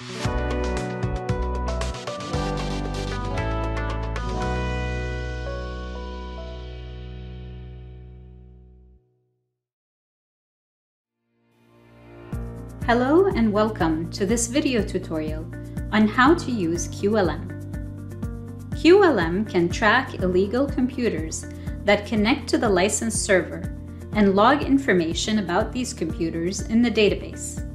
Hello and welcome to this video tutorial on how to use QLM. QLM can track illegal computers that connect to the license server and log information about these computers in the database.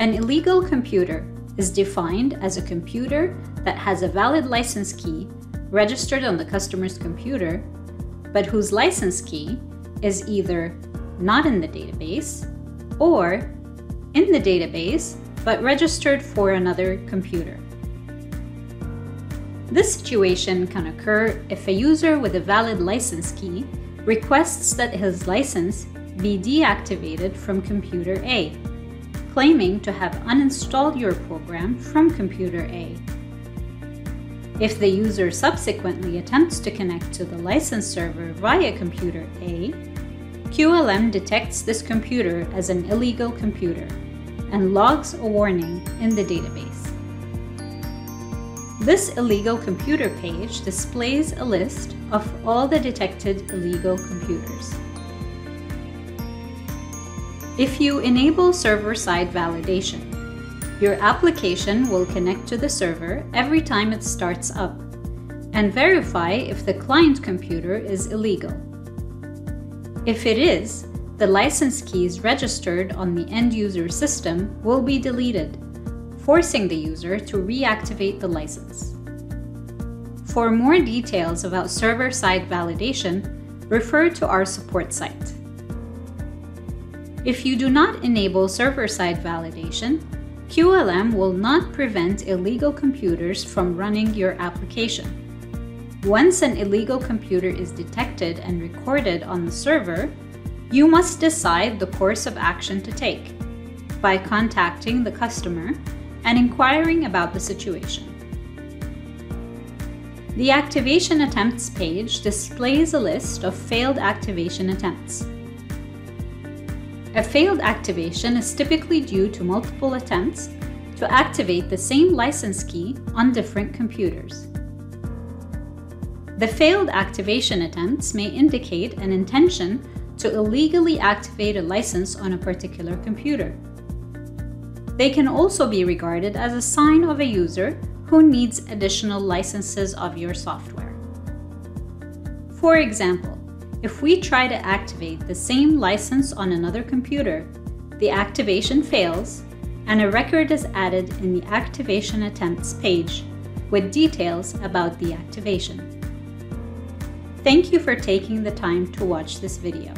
An illegal computer is defined as a computer that has a valid license key registered on the customer's computer, but whose license key is either not in the database or in the database but registered for another computer. This situation can occur if a user with a valid license key requests that his license be deactivated from computer A, claiming to have uninstalled your program from computer A. If the user subsequently attempts to connect to the license server via computer A, QLM detects this computer as an illegal computer and logs a warning in the database. This illegal computer page displays a list of all the detected illegal computers. If you enable server-side validation, your application will connect to the server every time it starts up and verify if the client computer is illegal. If it is, the license keys registered on the end user system will be deleted, forcing the user to reactivate the license. For more details about server-side validation, refer to our support site. If you do not enable server-side validation, QLM will not prevent illegal computers from running your application. Once an illegal computer is detected and recorded on the server, you must decide the course of action to take by contacting the customer and inquiring about the situation. The Activation Attempts page displays a list of failed activation attempts. A failed activation is typically due to multiple attempts to activate the same license key on different computers. The failed activation attempts may indicate an intention to illegally activate a license on a particular computer. They can also be regarded as a sign of a user who needs additional licenses of your software. For example, if we try to activate the same license on another computer, the activation fails and a record is added in the Activation Attempts page with details about the activation. Thank you for taking the time to watch this video.